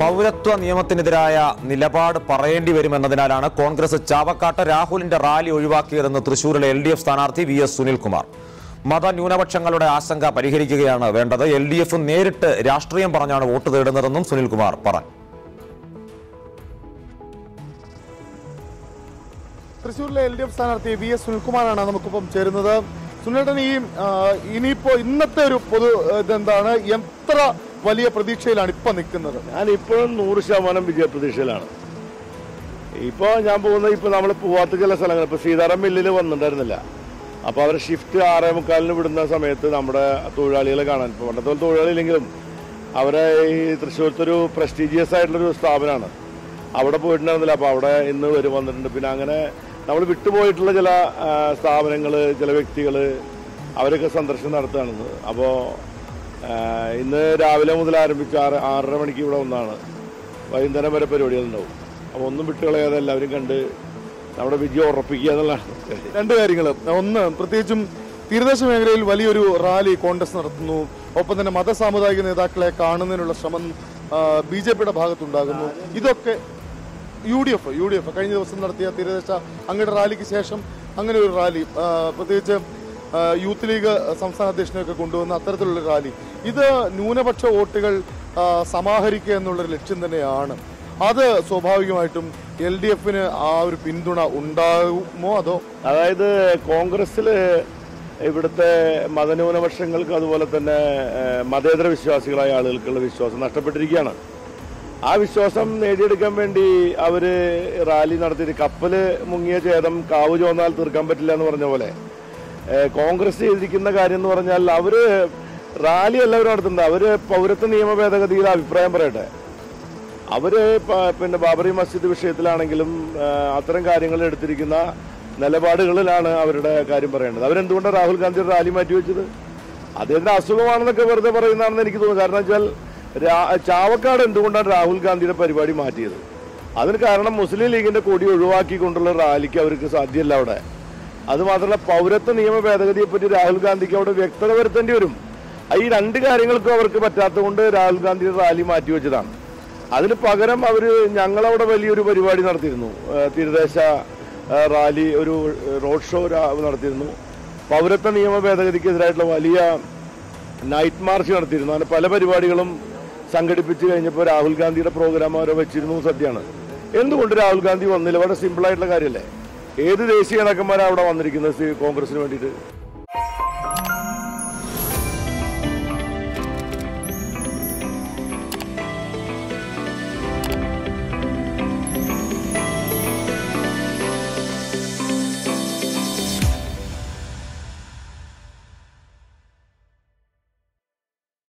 പൗരത്വ നിയമത്തിനെതിരായ നിലപാട് പറയേണ്ടി വരുമെന്നതിനാലാണ് കോൺഗ്രസ് ചാവക്കാട്ട് രാഹുലിന്റെ റാലി ഒഴിവാക്കിയതെന്ന് തൃശൂരിലെ എൽ ഡി എഫ് സ്ഥാനാർത്ഥി വി എസ് സുനിൽകുമാർ. മതന്യൂനപക്ഷങ്ങളുടെ ആശങ്ക പരിഹരിക്കുകയാണ് വേണ്ടത്. എൽ ഡി എഫ് നേരിട്ട് രാഷ്ട്രീയം പറഞ്ഞാണ് വോട്ട് തേടുന്നതെന്നും സുനിൽകുമാർ പറഞ്ഞു. തൃശ്ശൂരിലെ എൽ ഡി എഫ് സ്ഥാനാർത്ഥി വി എസ് സുനിൽകുമാറാണ് നമുക്കിപ്പം ചേരുന്നത്. സുനിലേട്ടൻ ഈ ഇനിയിപ്പോ ഇന്നത്തെ ഒരു പൊതു ഇതെന്താണ്? എത്ര വലിയ പ്രതീക്ഷയിലാണ് ഇപ്പൊ നിൽക്കുന്നത്. ഞാൻ ഇപ്പോഴും നൂറ് ശതമാനം വിജയ പ്രതീക്ഷയിലാണ്. ഇപ്പോൾ ഞാൻ പോകുന്നത് ഇപ്പോൾ നമ്മൾ പോവാത്ത ചില സ്ഥലങ്ങൾ ഇപ്പോൾ സീതാറാം മില്ലിൽ വന്നിട്ടുണ്ടായിരുന്നില്ല. അപ്പോൾ അവർ ഷിഫ്റ്റ് ആറേ മുക്കാലിന് വിടുന്ന സമയത്ത് നമ്മുടെ തൊഴിലാളികളെ കാണാൻ ഇപ്പോൾ പണ്ടത്തെ തൊഴിലാളിയില്ലെങ്കിലും അവരെ ഈ തൃശ്ശൂരത്തെ ഒരു പ്രസ്റ്റീജിയസ് ആയിട്ടുള്ളൊരു സ്ഥാപനമാണ്. അവിടെ പോയിട്ടുണ്ടായിരുന്നില്ല അപ്പോൾ അവിടെ ഇന്ന് വരും വന്നിട്ടുണ്ട്. പിന്നെ അങ്ങനെ നമ്മൾ വിട്ടുപോയിട്ടുള്ള ചില സ്ഥാപനങ്ങൾ ചില വ്യക്തികൾ അവരൊക്കെ സന്ദർശനം നടത്തുകയാണെന്ന്. അപ്പോൾ ഇന്ന് രാവിലെ മുതൽ ആരംഭിക്കുക ആറ് ആറര മണിക്ക് ഇവിടെ ഒന്നാണ്. വൈകുന്നേരം വരെ പരിപാടികളുണ്ടാവും. അപ്പോൾ ഒന്നും വിട്ടുകളയാതെ എല്ലാവരും കണ്ട് നമ്മുടെ വിജയം ഉറപ്പിക്കുക എന്നുള്ളതാണ്. രണ്ട് കാര്യങ്ങൾ ഒന്ന് പ്രത്യേകിച്ചും തീരദേശ മേഖലയിൽ വലിയൊരു റാലി കോൺഗ്രസ് നടത്തുന്നു. ഒപ്പം തന്നെ മത സാമുദായിക നേതാക്കളെ കാണുന്നതിനുള്ള ശ്രമം ബി ജെ പിയുടെ ഭാഗത്തുണ്ടാകുന്നു. ഇതൊക്കെ U D F U D F കഴിഞ്ഞ ദിവസം നടത്തിയ തീരദേശ അങ്ങയുടെ റാലിക്ക് ശേഷം അങ്ങനെ ഒരു റാലി പ്രത്യേകിച്ച് യൂത്ത് ലീഗ് സംസ്ഥാന അധ്യക്ഷനെയൊക്കെ കൊണ്ടുവന്ന അത്തരത്തിലുള്ള റാലി. ഇത് ന്യൂനപക്ഷ വോട്ടുകൾ സമാഹരിക്കുക എന്നുള്ളൊരു ലക്ഷ്യം തന്നെയാണ്. അത് സ്വാഭാവികമായിട്ടും എൽ ഡി എഫിന് ആ ഒരു പിന്തുണ ഉണ്ടാകുമോ അതോ? അതായത് കോൺഗ്രസ്സിൽ ഇവിടുത്തെ മതന്യൂനപക്ഷങ്ങൾക്ക് അതുപോലെ തന്നെ മതേതര വിശ്വാസികളായ ആളുകൾക്കുള്ള വിശ്വാസം നഷ്ടപ്പെട്ടിരിക്കുകയാണ്. ആ വിശ്വാസം നേടിയെടുക്കാൻ വേണ്ടി അവർ റാലി നടത്തിയിട്ട് കപ്പൽ മുങ്ങിയ ചേതം കാവ് ചോന്നാൽ തീർക്കാൻ പറ്റില്ല എന്ന് പറഞ്ഞ പോലെ കോൺഗ്രസ് ചെയ്തിരിക്കുന്ന കാര്യം എന്ന് പറഞ്ഞാൽ അവർ റാലി എല്ലാവരും നടത്തുന്നത്. അവർ പൗരത്വ നിയമ ഭേദഗതിയിൽ അഭിപ്രായം പറയട്ടെ. അവർ പിന്നെ ബാബറി മസ്ജിദ് വിഷയത്തിലാണെങ്കിലും അത്തരം കാര്യങ്ങൾ എടുത്തിരിക്കുന്ന നിലപാടുകളിലാണ് അവരുടെ കാര്യം പറയേണ്ടത്. അവരെന്തുകൊണ്ടാണ് രാഹുൽ ഗാന്ധി റാലി മാറ്റിവെച്ചത് അദ്ദേഹത്തിന്റെ അസുഖമാണെന്നൊക്കെ വെറുതെ പറയുന്നതാണെന്ന് എനിക്ക് തോന്നുന്നു. കാരണം വെച്ചാൽ ചാവക്കാട് എന്തുകൊണ്ടാണ് രാഹുൽ ഗാന്ധിയുടെ പരിപാടി മാറ്റിയത്? അതിന് കാരണം മുസ്ലിം ലീഗിന്റെ കൊടി ഒഴിവാക്കിക്കൊണ്ടുള്ള റാലിക്ക് അവർക്ക് സാധ്യമല്ല അവിടെ. അത് മാത്രമല്ല പൗരത്വ നിയമ ഭേദഗതിയെ പറ്റി രാഹുൽ ഗാന്ധിക്ക് അവിടെ വ്യക്തത വരുത്തേണ്ടി വരും. ഈ രണ്ട് കാര്യങ്ങൾക്കും അവർക്ക് പറ്റാത്തതുകൊണ്ട് രാഹുൽ ഗാന്ധിയുടെ റാലി മാറ്റിവെച്ചതാണ് അതിന് പകരം അവർ ഞങ്ങളവിടെ വലിയൊരു പരിപാടി നടത്തിയിരുന്നു. തീരദേശ റാലി ഒരു റോഡ് ഷോ നടത്തിയിരുന്നു. പൗരത്വ നിയമ ഭേദഗതിക്കെതിരായിട്ടുള്ള വലിയ നൈറ്റ് മാർച്ച് നടത്തിയിരുന്നു. അങ്ങനെ പല പരിപാടികളും സംഘടിപ്പിച്ച് കഴിഞ്ഞപ്പോൾ രാഹുൽ ഗാന്ധിയുടെ പ്രോഗ്രാം അവരെ വെച്ചിരുന്നു സത്യമാണ് എന്തുകൊണ്ട് രാഹുൽ ഗാന്ധി വന്നില്ല? വളരെ സിമ്പിളായിട്ടുള്ള കാര്യമല്ലേ? ഏത് ദേശീയ നേതാക്കന്മാരാണ് അവിടെ വന്നിരിക്കുന്നത്? കോൺഗ്രസിന് വേണ്ടിയിട്ട്?